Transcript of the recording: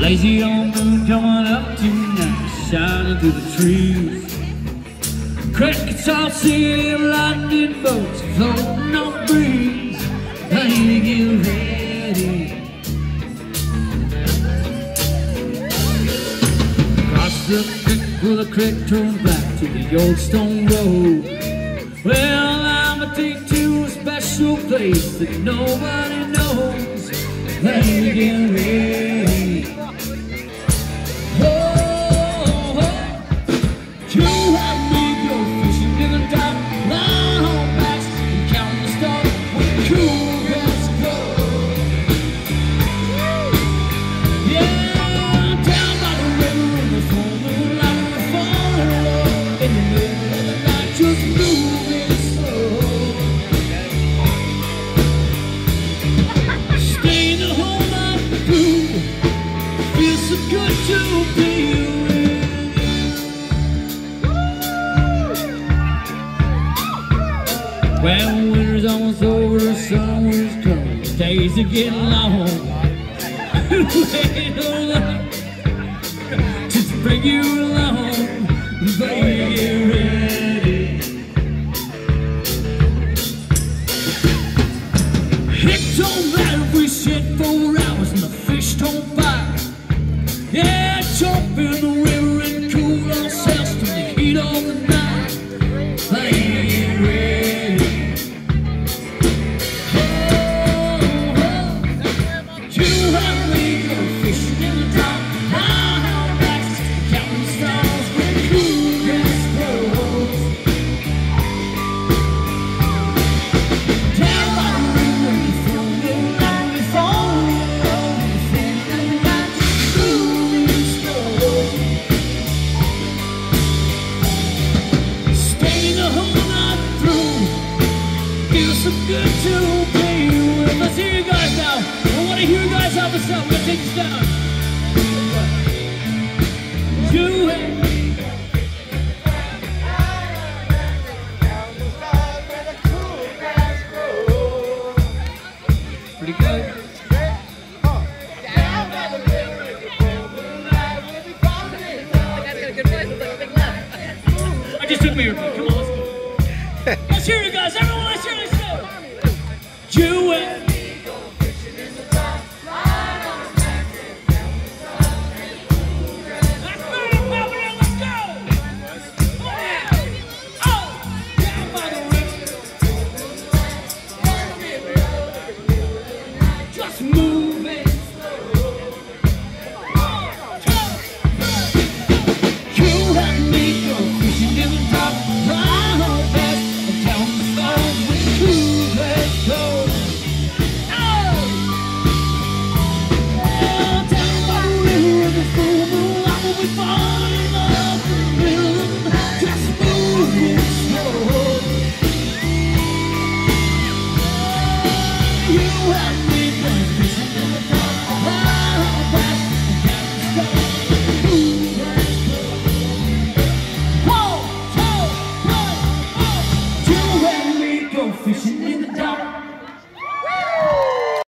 Lazy old moon coming up tonight, shining through the trees. Crickets all singing, lightning bolts floating on the breeze. Hey, get ready. Across the creek with a creek turn back to the old stone road. Well, I'ma take to a special place that nobody knows. Hey, get ready. When winter's almost over, summer's coming, days are getting long. Just bring you along, baby, get ready. It good to be with. Let's hear you guys now. I want to hear you guys help us out. We're gonna take this down. You and. Pretty good. I just took me. Come on, let's go. Let's hear you guys. This. You Down by the river, a fool? I will be fine.